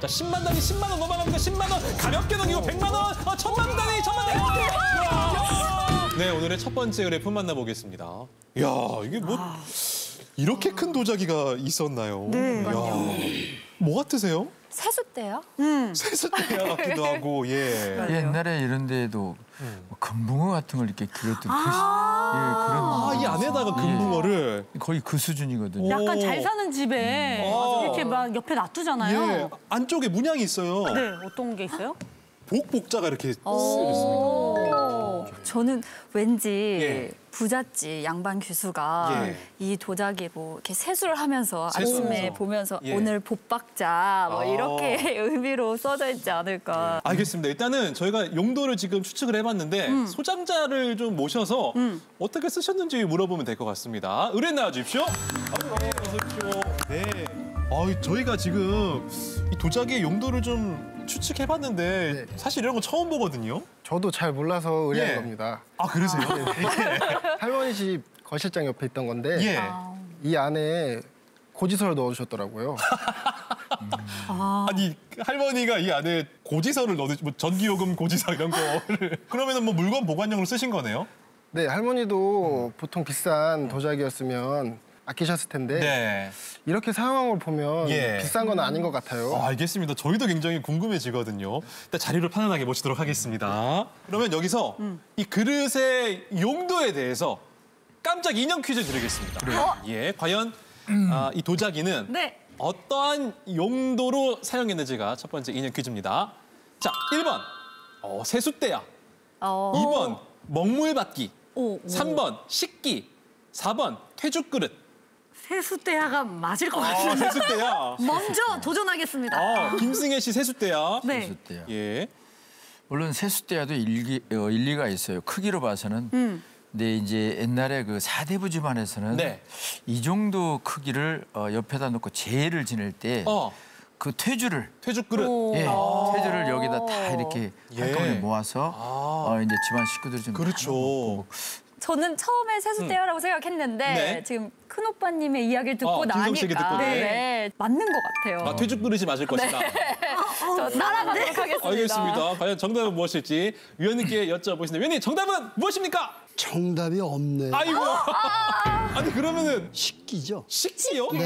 자, 10만 단위 10만 원 넘어갑니다. 10만 원 가볍게 넘기고 100만 원, 어, 1000만 단위 1000만 단위. 이야. 네, 오늘의 첫 번째 그래프 만나보겠습니다. 이야, 이게 뭐 이렇게 큰 도자기가 있었나요? 네. 이야, 뭐 같으세요? 세숫대요? 세숫대야 같기도 하고, 예. 옛날에 이런 데에도 뭐 금붕어 같은 걸 이렇게 길었던 그, 예, 그런 아, 이 안에다가 금붕어를 거의 그 수준이거든요. 오. 약간 잘 사는 집에 어. 이렇게 막 옆에 놔두잖아요. 예, 안쪽에 문양이 있어요. 네, 어떤 게 있어요? 복복자가 이렇게 쓰였습니다. 오. 저는 왠지 예. 부잣집 양반 교수가 예. 이 도자기로 이렇게 세수를 하면서 세수하면서. 아침에 보면서 예. 오늘 복박자 뭐 아. 이렇게 의미로 써져 있지 않을까. 알겠습니다. 일단은 저희가 용도를 지금 추측을 해봤는데 음. 소장자를 좀 모셔서 어떻게 쓰셨는지 물어보면 될 것 같습니다. 의뢰 나와주십시오. 네, 어서 오십시오. 네. 아, 저희가 지금 이 도자기의 용도를 좀 추측해봤는데 네. 사실 이런 거 처음 보거든요. 저도 잘 몰라서 의뢰한 예. 겁니다. 아 그러세요? 할머니 집 거실장 옆에 있던 건데 예. 이 안에 고지서를 넣어주셨더라고요. 아니 할머니가 이 안에 고지서를 넣어 뭐 전기요금 고지서 이런 거를 그러면은 뭐 물건 보관용으로 쓰신 거네요? 네, 할머니도 보통 비싼 도자기였으면 아끼셨을 텐데 네. 이렇게 사용한 걸 보면 예. 비싼 건 아닌 것 같아요. 아, 알겠습니다. 저희도 굉장히 궁금해지거든요. 일단 자리를 편안하게 모시도록 하겠습니다. 그러면 여기서 이 그릇의 용도에 대해서 깜짝 인형 퀴즈 드리겠습니다. 예, 과연 아, 이 도자기는 네. 어떠한 용도로 사용했는지가 첫 번째 인형 퀴즈입니다. 자, 1번 어, 세숫대야. 어. 2번 먹물 받기. 오, 오. 3번 식기. 4번 퇴죽 그릇. 세숫대야가 맞을 것 아, 같은데. 세숫대야. 먼저 도전하겠습니다. 아, 김승혜 씨 세숫대야. 네. 세숫대야. 예. 물론 세숫대야도 일기, 어, 일리가 있어요. 크기로 봐서는. 음. 근데 이제 옛날에 그 사대부 집안에서는 네. 이 정도 크기를 어, 옆에다 놓고 제를 지낼 때그 어, 퇴주를 퇴죽 그릇. 예, 퇴주를 여기다 다 이렇게 예. 한꺼번에 모아서 아. 어, 이제 집안 식구들이 좀 그렇죠. 저는 처음에 세숫대야라고 생각했는데 네. 지금 큰 오빠님의 이야기를 듣고 어, 나니까 듣고, 네. 네, 맞는 것 같아요. 아, 퇴죽 그릇이 맞을 것이다. 저 따라가도록 하겠습니다. 알겠습니다. 과연 정답은 무엇일지 위원님께 여쭤보시는데 위원님 정답은 무엇입니까? 정답이 없네. 아이고. 아 니 그러면은 식기죠. 식지요? 네.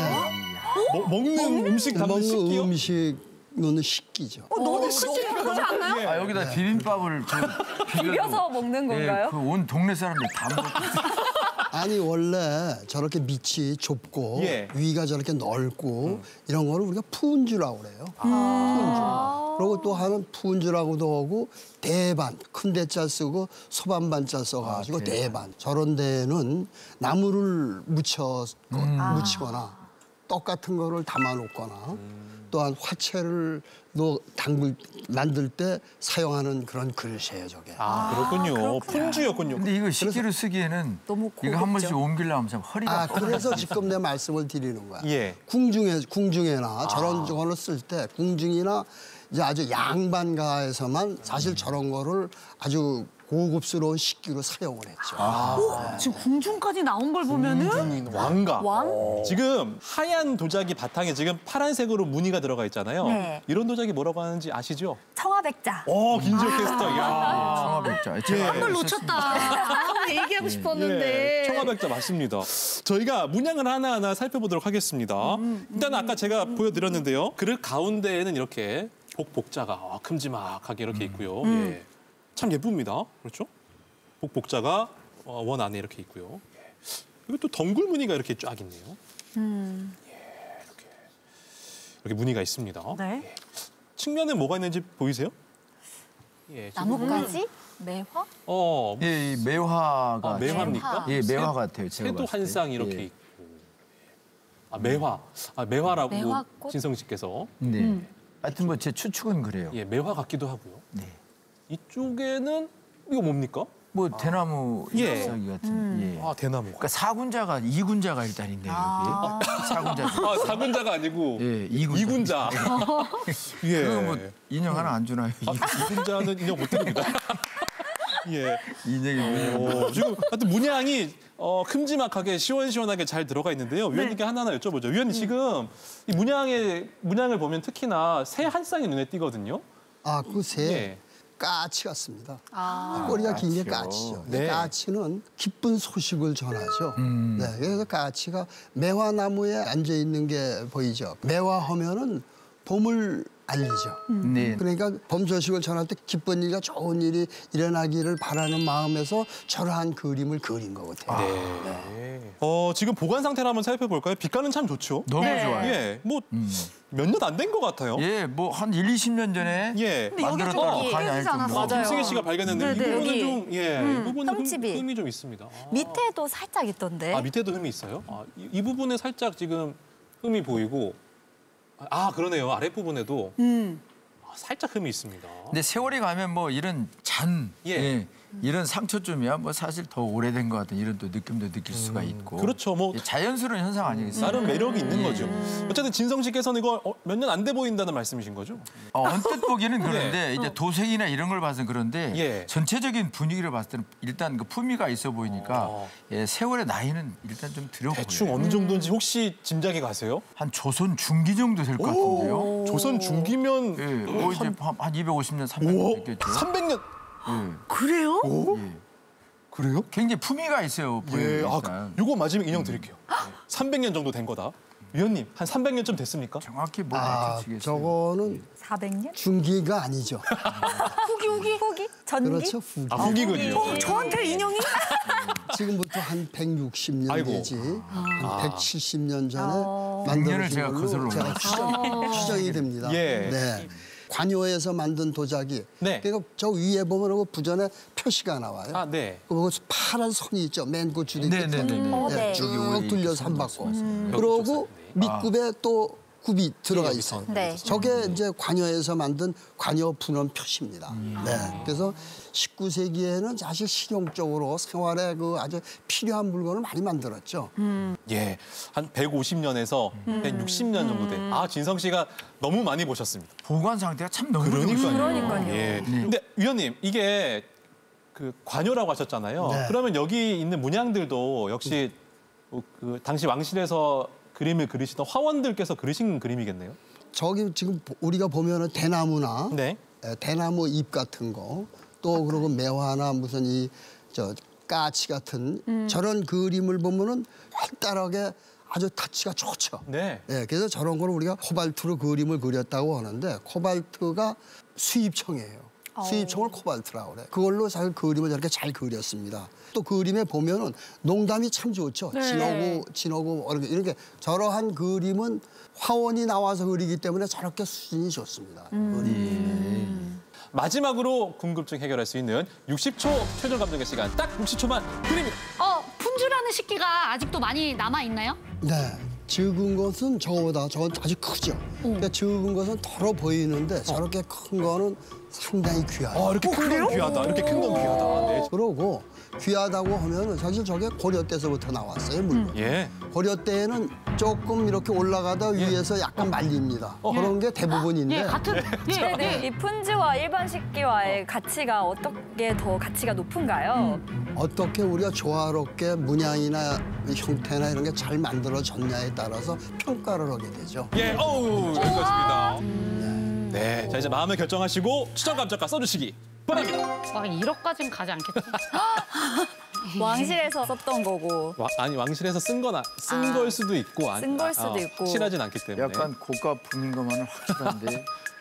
먹- 먹는 음식 담는 먹는 식기요? 음식은 식기죠. 너무 쉽게 그러지 않나요? 예. 아 여기다 비빔밥을 그 비벼서 먹는 건가요? 그온 동네 사람들이 다 먹고 아니 원래 저렇게 밑이 좁고 예. 위가 저렇게 넓고 이런 거를 우리가 푸은주라고 그래요. 푸은주. 그리고 또 하는 푸은주라고도 하고 대반 큰 대자 쓰고 소반반자 써가지고 아, 대반. 저런 데는 나무를 묻혀 묻히거나 떡 같은 거를 담아놓거나 또한 화채를 또 담글 만들 때 사용하는 그런 그릇이에요 저게. 아 그렇군요. 푼주였군요. 근데 이거 식기로 쓰기에는 너무 이거 한 번씩. 옮기려면 참 허리가 아 그래서 지금 내 말씀을 드리는 거야. 예. 궁중에 궁중에나 저런 거를 쓸때 궁중이나 이제 아주 양반가에서만 사실 저런 거를 아주 고급스러운 식기로 사용을 했죠. 어, 지금 궁중까지 나온 걸 보면은 왕가. 왕? 지금 하얀 도자기 바탕에 지금 파란색으로 무늬가 들어가 있잖아요. 네. 이런 도자기 뭐라고 하는지 아시죠? 청아백자. 어, 김지호 캐스터. 이야. 청아백자. 예. 한걸 놓쳤다. 아, 얘기하고 싶었는데. 예, 청아백자 맞습니다. 저희가 문양을 하나하나 살펴보도록 하겠습니다. 일단 아까 제가 보여드렸는데요. 그릇 가운데에는 이렇게 복복자가 아, 큼지막하게 이렇게 있고요. 예. 참 예쁩니다. 그렇죠? 복복자가 어, 원 안에 이렇게 있고요. 예. 그리고 또 덩굴 무늬가 이렇게 쫙 있네요. 예, 이렇게 이렇게 무늬가 있습니다. 네. 측면에 뭐가 있는지 보이세요? 예, 지금 나뭇가지? 매화? 어, 예, 이 매화가 아, 매화입니까? 예, 매화 같아요. 제가 새도 봤을 한 때. 쌍 이렇게 예. 있고. 아 매화. 아 매화라고 매화꽃? 진성 씨께서 네. 하여튼 뭐 제 추측은 그래요. 예 매화 같기도 하고요. 네. 이쪽에는 이거 뭡니까? 뭐 대나무 예. 잎사귀 같은. 예. 아 대나무. 그러니까 사군자가 이군자가 일단 있네요 여기. 사군자. 아 사군자가 아니고 예, 이군자. 이군자. 예. 그거 뭐 인형 하나 안 주나요? 아, 이군자는 인정 못 드립니다. 예. 인형이 오, 지금 하여튼 문양이 어, 큼지막하게 시원시원하게 잘 들어가 있는데요. 위원님께 하나하나 여쭤보죠. 위원님 지금 이 문양의 문양을 보면 특히나 새 한 쌍이 눈에 띄거든요. 아, 그 새 예. 까치 같습니다. 아. 꼬리가 긴 게. 까치죠. 네. 까치는 기쁜 소식을 전하죠. 네, 그래서 까치가 매화나무에 앉아 있는 게 보이죠. 매화하면은 봄을 알리죠. 네. 그러니까 봄 소식을 전할 때 기쁜 일과 좋은 일이 일어나기를 바라는 마음에서 저러한 그림을 그린 것 같아요. 네. 어, 지금 보관 상태를 한번 살펴볼까요? 빛깔은 참 좋죠. 너무 네. 좋아요. 예, 뭐몇년 안 된 것 같아요. 예, 뭐 한 1, 20년 전에 예. 만들었다고 가냐 않았어요? 김승혜 씨가 발견했는데 이 네, 네. 부분은 여기. 좀 예, 이 부분은 흠, 흠집이. 흠 이 좀 있습니다. 아. 밑에도 살짝 있던데. 아 밑에도 흠이 있어요? 아, 이, 이 부분에 살짝 지금 흠이 보이고 아 그러네요 아랫 부분에도 음. 아, 살짝 흠이 있습니다. 근데 세월이 가면 뭐 이런 잔, 예. 예. 이런 상처쯤이야 뭐 사실 더 오래된 것 같은 이런 또 느낌도 느낄 수가 있고. 그렇죠. 뭐 예, 자연스러운 현상 아니겠어요? 나름 매력이 있는 거죠. 어쨌든 진성 씨께서는 이거 어, 몇년 안 돼 보인다는 말씀이신 거죠? 어, 언뜻 보기는 그런데 예. 이제 도색이나 이런 걸 봐서 그런데 예. 전체적인 분위기를 봤을 때는 일단 그 품위가 있어 보이니까 어. 예, 세월의 나이는 일단 좀 들어 대충 보여요. 어느 정도인지 혹시 짐작이 가세요? 한 조선 중기 정도 될 것 같은데요. 조선 중기면 예, 뭐 이제 한, 한 250년, 300년 오, 됐겠죠. 300년 예. 그래요? 예. 그래요? 굉장히 품위가 있어요. 예, 아. 그- 요거 맞으면 인형 드릴게요. 300년 정도 된 거다. 위원님 한 300년쯤 됐습니까? 정확히 뭐 아, 맞추시겠어요? 저거는 400년? 중기가 아니죠. 후기 후기. 후기? 전기? 그렇죠, 후기. 아 후기군요. 어, 저한테 인형이? 지금부터 한 160년 아이고. 되지 한 170년 전에 아. 만들어진 제가 걸로 거슬러 제가 올라갔어요. 추정, 추정이 됩니다. 예. 네. 관여에서 만든 도자기. 네. 그러니까 저 위에 보면 그 부전에 표시가 나와요. 아 네. 그리고 파란 선이 있죠. 맨 끝줄이 네. 네, 네, 네. 어, 예, 네. 쭉 뚫려서 한 바퀴. 그러고 밑굽에 또 굽이 들어가 여기 있어요. 선, 네. 저게 이제 관여에서 만든 관여 분원 표시입니다. 네. 그래서 19세기에는 사실 실용적으로 생활에 그 아주 필요한 물건을 많이 만들었죠. 예, 한 150년에서 160년 정도 돼. 아 진성 씨가 너무 많이 보셨습니다. 보관 상태가 참 너무 좋으시네요. 그러니까요. 예. 근데 위원님 이게 그 관여라고 하셨잖아요. 네. 그러면 여기 있는 문양들도 역시 어, 그 당시 왕실에서 그림을 그리시던 화원들께서 그리신 그림이겠네요. 저기 지금 보- 우리가 보면은 대나무나 네. 에, 대나무 잎 같은 거 또 그리고 매화나 무슨 이 저 까치 같은 저런 그림을 보면은 활달하게 아주 타치가 좋죠. 네. 예, 그래서 저런 걸 우리가 코발트로 그림을 그렸다고 하는데 코발트가 수입청이에요. 수입청을 코발트라고 그래. 그걸로 사실 그림을 저렇게 잘 그렸습니다. 또 그림에 보면은 농담이 참 좋죠. 진하고 진하고 이렇게 이렇게 저러한 그림은 화원이 나와서 그리기 때문에 저렇게 수준이 좋습니다. 그림이. 마지막으로 궁금증 해결할 수 있는 60초 최종 감정의 시간 딱 60초만 드립니다. 어, 품주라는 식기가 아직도 많이 남아 있나요? 네. 적은 것은 저거보다 저건 아주 크죠. 그러니까 적은 것은 덜어 보이는데 저렇게 큰 거는 상당히 귀하죠. 아 이렇게 큰 건 귀하다. 이렇게 큰 건 귀하다. 네. 그러고 귀하다고 하면은 사실 저게 고려 때서부터 나왔어요 물론. 예. 고려 때에는 조금 이렇게 올라가다 위에서 약간 말립니다. 그런 게 대부분인데 예, 같은 예, 네네. 예. 이 푼지와 일반 식기와의 가치가 어떻게 더 가치가 높은가요? 어떻게 우리가 조화롭게 문양이나 형태나 이런 게 잘 만들어졌냐에 따라서 평가를 하게 되죠. 예. 어우 여기까지입니다. 네. 자 이제 마음을 결정하시고 추천 감정가 써주시기 바랍니다. 와, 1억까지는 가지 않겠지? 왕실에서 썼던 거고. 와, 아니 왕실에서 쓴 거나 쓴 아, 걸 수도 있고 쓴걸 아, 수도 어, 있고. 확실하진 않기 때문에. 약간 고가품인 것만은 확실한데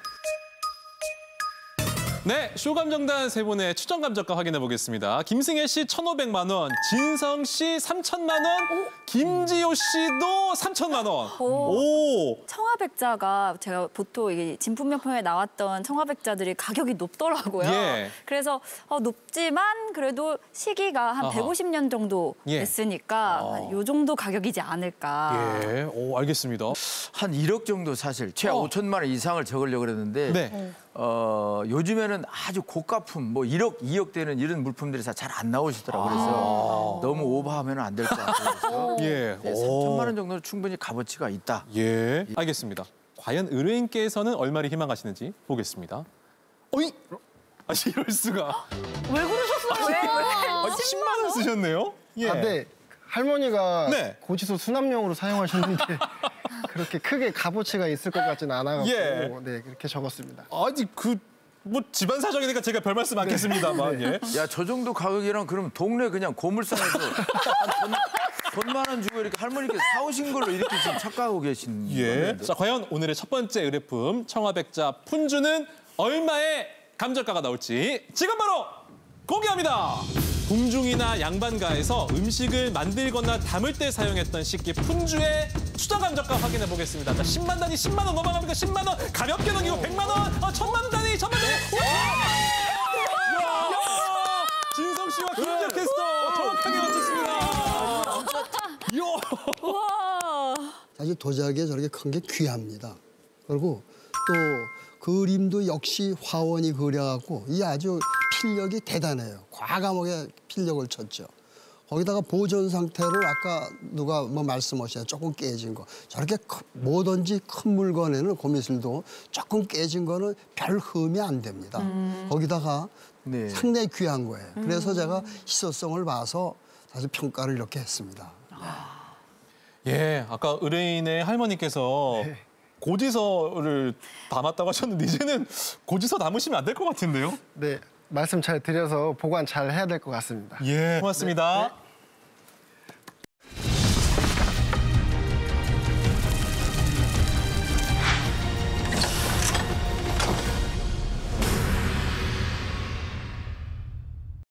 네, 쇼감정단 세 분의 추정 감정가 확인해 보겠습니다. 김승혜 씨 1,500만 원, 진성 씨 3천만 원, 김지효 씨도 3천만 원. 오. 청화백자가 제가 보통 이게 진품명품에 나왔던 청화백자들이 가격이 높더라고요. 예. 그래서 어, 높지만 그래도 시기가 한 아하. 150년 정도 예. 됐으니까 어. 요 정도 가격이지 않을까. 예, 오 알겠습니다. 한 1억 정도 사실 최하 어. 5천만 원 이상을 적으려고 그랬는데 네. 어, 요즘에는 아주 고가품 뭐 1억, 2억 되는 이런 물품들이 잘 안 나오시더라고요. 그래서 너무 오버하면 안 될 것 같아요. 예. 네, 3천만 원 정도는 충분히 값어치가 있다. 예, 알겠습니다. 과연 의뢰인께서는 얼마를 희망하시는지 보겠습니다. 어이, 아 이럴 수가. 왜 그러셨어요? 아, 10만 원 쓰셨네요. 예. 아, 네. 할머니가 네. 고지서 수납용으로 사용하셨는데 그렇게 크게 값어치가 있을 것 같지는 않아갖고 예. 네 그렇게 적었습니다. 아니 그 뭐 집안 사정이니까 제가 별 말씀 않겠습니다만 예. 야, 저 정도 가격이랑 그럼 동네 그냥 고물상에서 한 돈, 돈만 원 주고 이렇게 할머니께서 사오신 걸로 이렇게 지금 착각하고 계신 예. 건데. 자, 과연 오늘의 첫 번째 의뢰품 청화백자 푼주는 얼마의 감정가가 나올지 지금 바로 공개합니다. 궁중이나 양반가에서 음식을 만들거나 담을 때 사용했던 식기 푼주의 추정 감정가 확인해 보겠습니다. 자, 10만 단위 10만 원 넘어갑니까? 10만 원 가볍게 넘기고 100만 원, 어, 천만 단위, 천만 단위. 와! 야! 진성 씨와 김은재 캐스터 정확하게 맞췄습니다. 와. 사실 도자기에 저렇게 큰 게 귀합니다. 그리고 또 그림도 역시 화원이 그려갖고 이 아주 필력이 대단해요. 과감하게 필력을 쳤죠. 거기다가 보존 상태를 아까 누가 뭐 말씀하셨어요. 조금 깨진 거. 저렇게 큰- 뭐든지 큰 물건에는 고미술도 조금 깨진 거는 별 흠이 안 됩니다. 거기다가 네. 상당히 귀한 거예요. 그래서 제가 희소성을 봐서 사실 평가를 이렇게 했습니다. 예, 아까 의뢰인의 할머니께서 고지서를 담았다고 하셨는데 이제는 고지서 담으시면 안 될 것 같은데요? 네 말씀 잘 드려서 보관 잘 해야 될 것 같습니다. 예, 고맙습니다.